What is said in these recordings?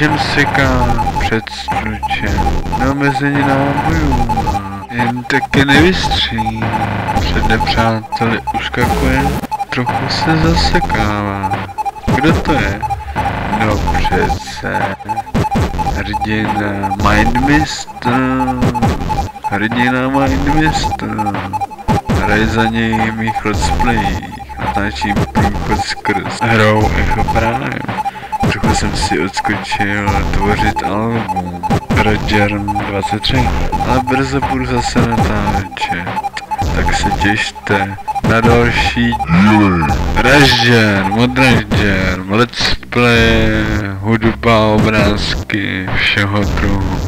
Mežem seká před stručem, neomezení nábojů, jen taky nevystří. Před nepřáteli uskakuje, trochu se zasekává. Kdo to je? No přece, hrdina Mindmista, hrdina Mindmista, hraje za něj mých let's playích, natáčím průchod skrz hrou Echo Prime. Trochu jsem si odskočil tvořit album Roger 23, ale brzo budu zase natáčet, tak se těšte na další díly. Ražer, Modražer, let's play, hudba, obrázky, všeho druhu.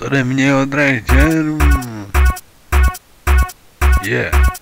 Ode mnie odrejcie. Yeah.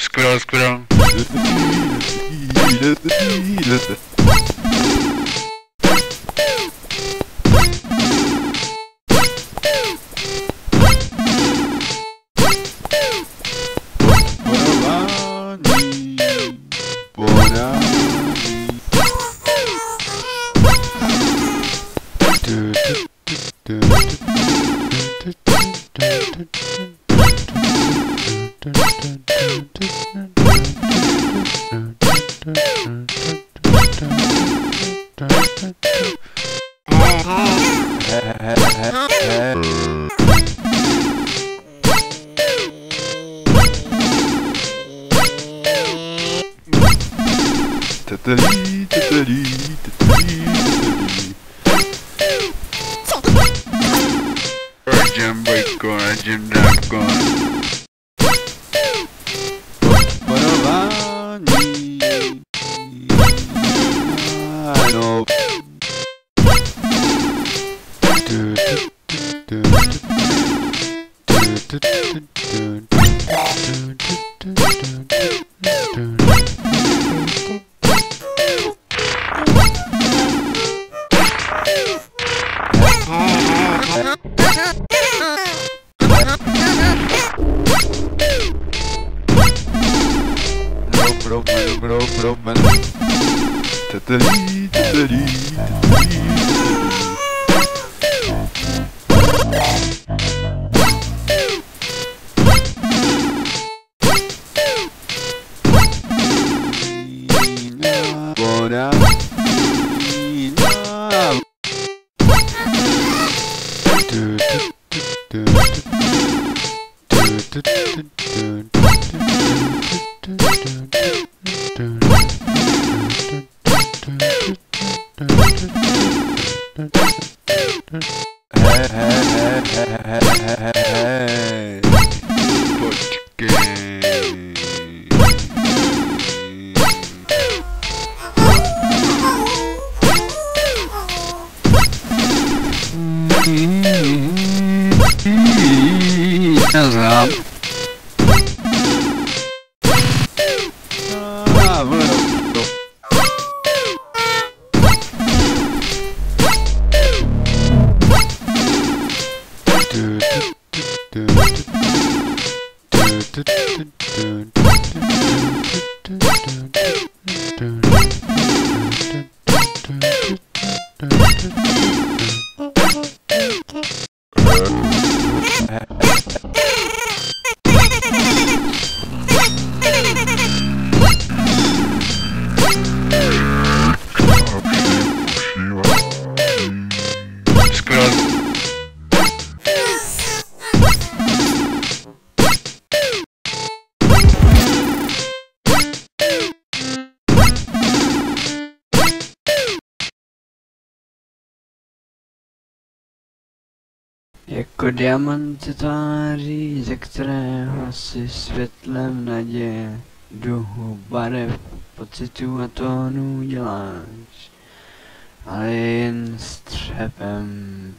Squirrel, squirrel. Diamant se tváří, ze kterého si světlem naděje, duhu, barev, pocitů a tónů děláš, ale jen střepem,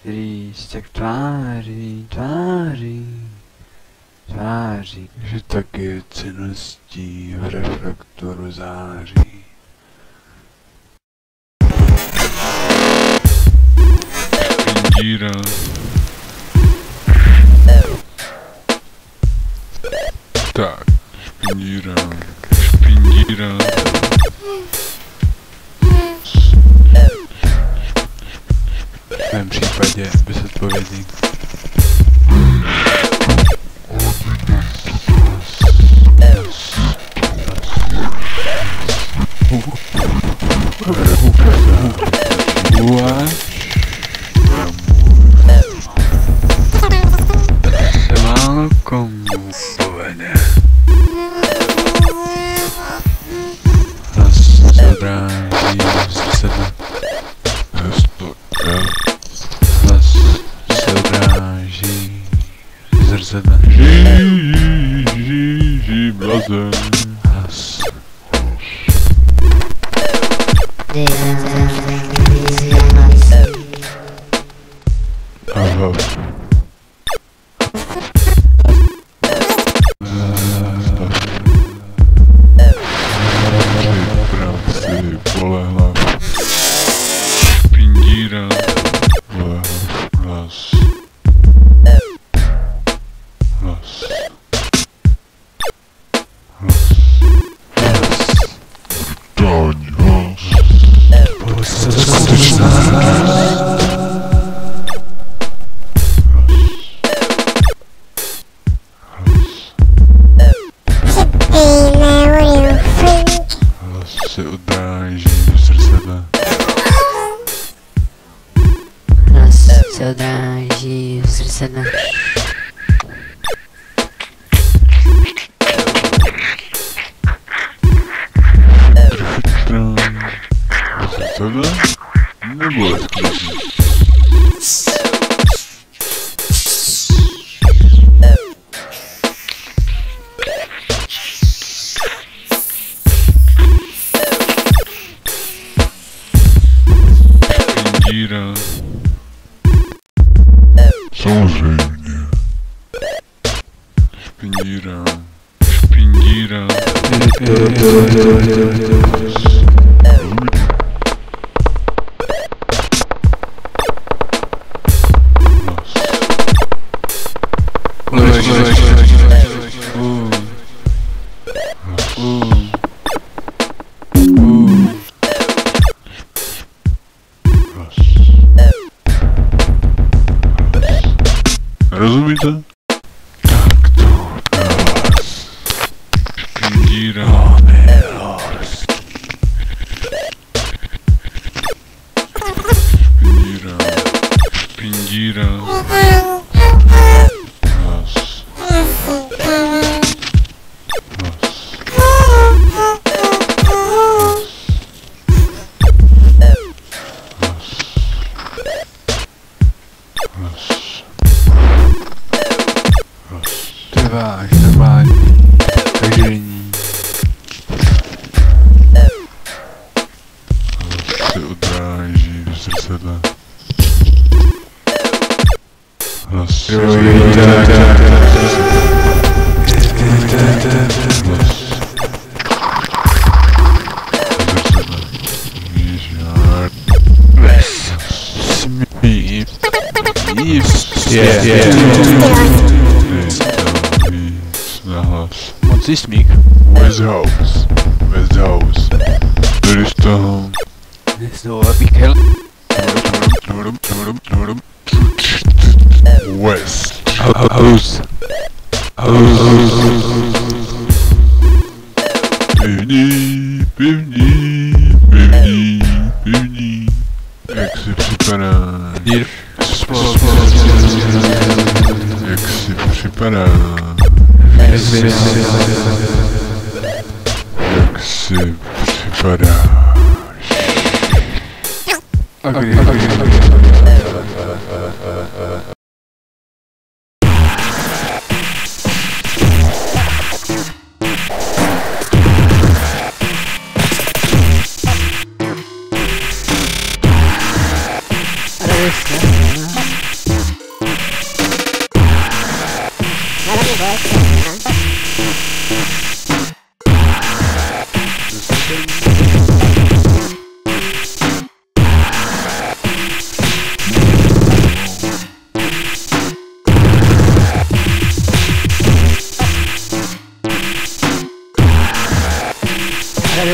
který se tak tváří, tváří, tváří. Že taky cenností v reflektoru září. Díra. Tak, špindíra, špindíra. V mém případě by se odpovědí. What? Raz. Raz. Trvá až se odráží v zrcadle. Raz se odráží v zrcadle.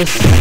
Cheers.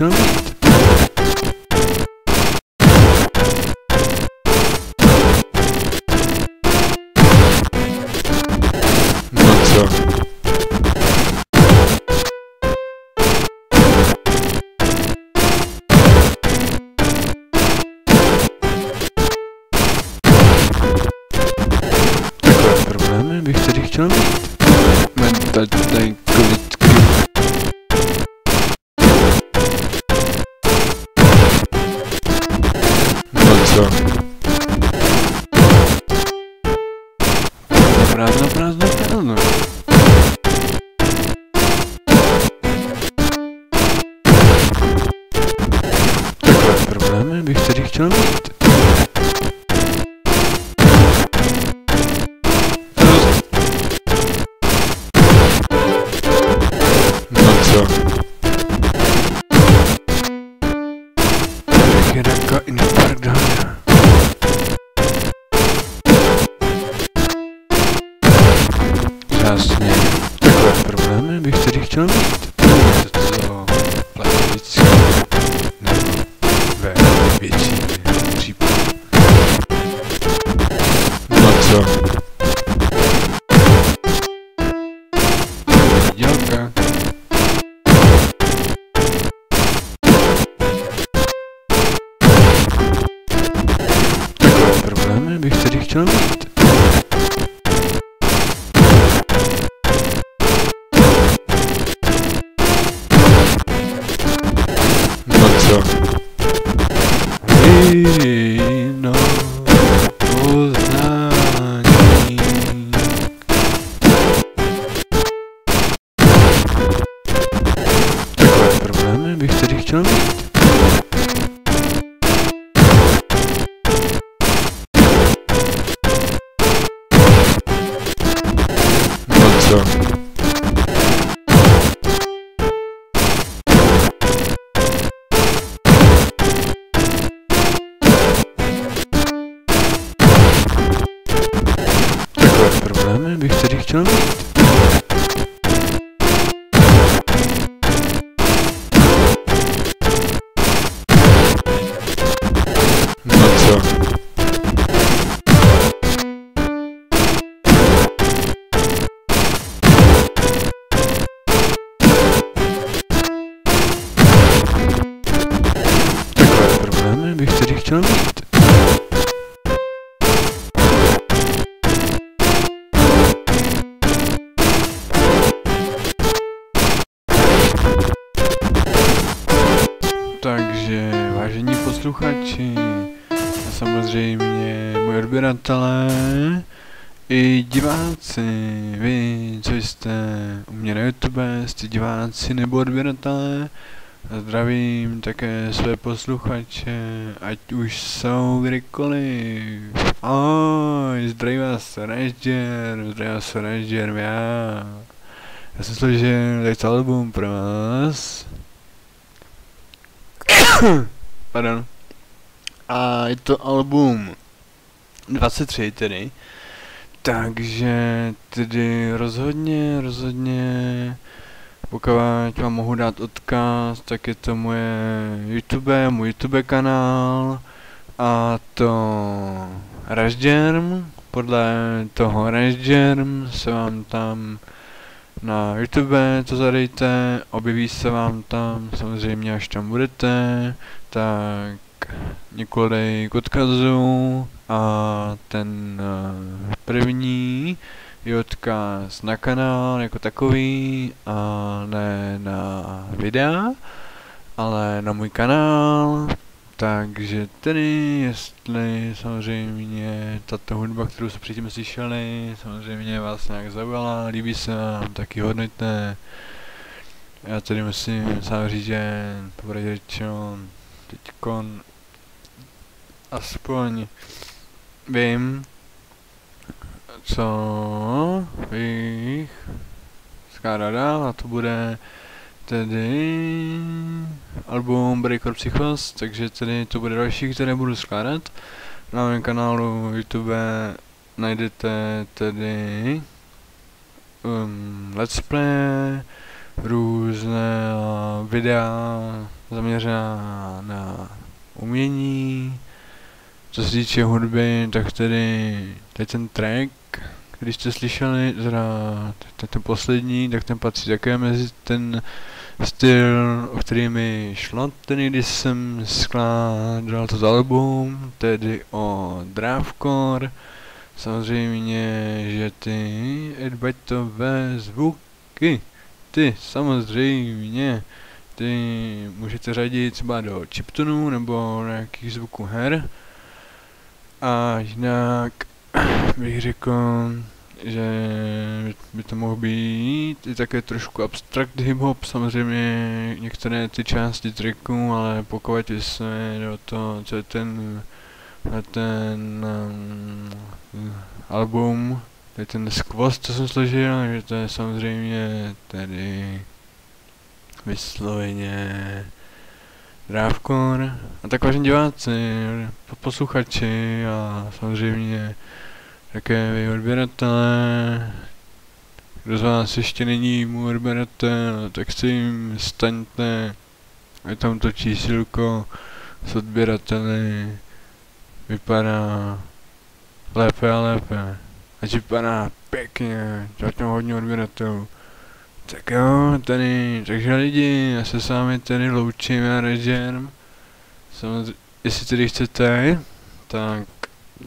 Do you? Diváci nebo odběratelé, zdravím také své posluchače, ať už jsou kdekoliv. Ahoj, zdraví vás Ranger, zdraví vás Ranger, já. Já jsem složil teď album pro vás. Pardon. A je to album 23 tedy. Takže tedy rozhodně, rozhodně, pokud vám mohu dát odkaz, tak je to moje YouTube, můj YouTube kanál a to Rashgerm, podle toho Rashgerm se vám tam na YouTube to zadejte, objeví se vám tam, samozřejmě až tam budete, tak několik odkazů a ten uh, první je odkaz na kanál jako takový a ne na videa, ale na můj kanál, takže tedy, jestli samozřejmě tato hudba, kterou jste předtím slyšeli, samozřejmě vás nějak zaujala, líbí se vám, taky hodnoťte. Já tedy musím sám říct, že popravdě řečeno, teďkon aspoň vím, co bych skládat dál a to bude tedy album Breaker Psychos, takže tedy to bude další, které budu skládat. Na mém kanálu YouTube najdete tedy um, let's play, různé videa zaměřená na umění. Co se týče hudby, tak tedy teď ten track, když jste slyšeli, teda ten, ten poslední, tak ten patří také mezi ten styl, o který mi šlo, tedy když jsem skládal to album, tedy o Dravcore, samozřejmě, že ty edbatové zvuky, ty samozřejmě, ty můžete řadit třeba do chiptunů nebo nějakých zvuků her, a jinak bych řekl, že by to mohl být i také trošku abstrakt hip-hop, samozřejmě některé ty části tracku, ale pokud se do toho, co je ten, ten um, album, to je ten skvost, co jsem složil, že to je samozřejmě tedy vysloveně Drávkor a tak vážení diváci, posluchači a samozřejmě také vy odběratelé. Kdo z vás ještě není můj odběratel, tak si jim staňte. Je tam to čísilko s odběrateli. Vypadá lépe a lépe. Ať vypadá pěkně, ať mám hodně odběratelů. Tak jo, tady, takže lidi, já se s vámi tady loučím, já Režerm. Samozřejmě, jestli tedy chcete, tak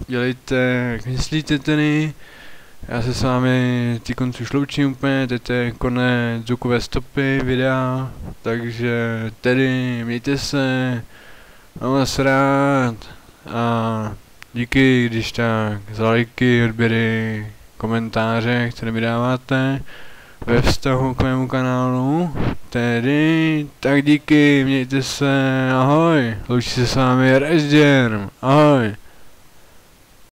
dělejte, jak myslíte tady. Já se s vámi ty konci už loučím úplně, teď je konec zvukové stopy videa, takže tedy mějte se, mám vás rád a díky, když tak, za lajky, odběry, komentáře, které mi dáváte ve vztahu k mému kanálu. Tedy, tak díky, mějte se, ahoj, loučí se s vámi Rezděrm, ahoj.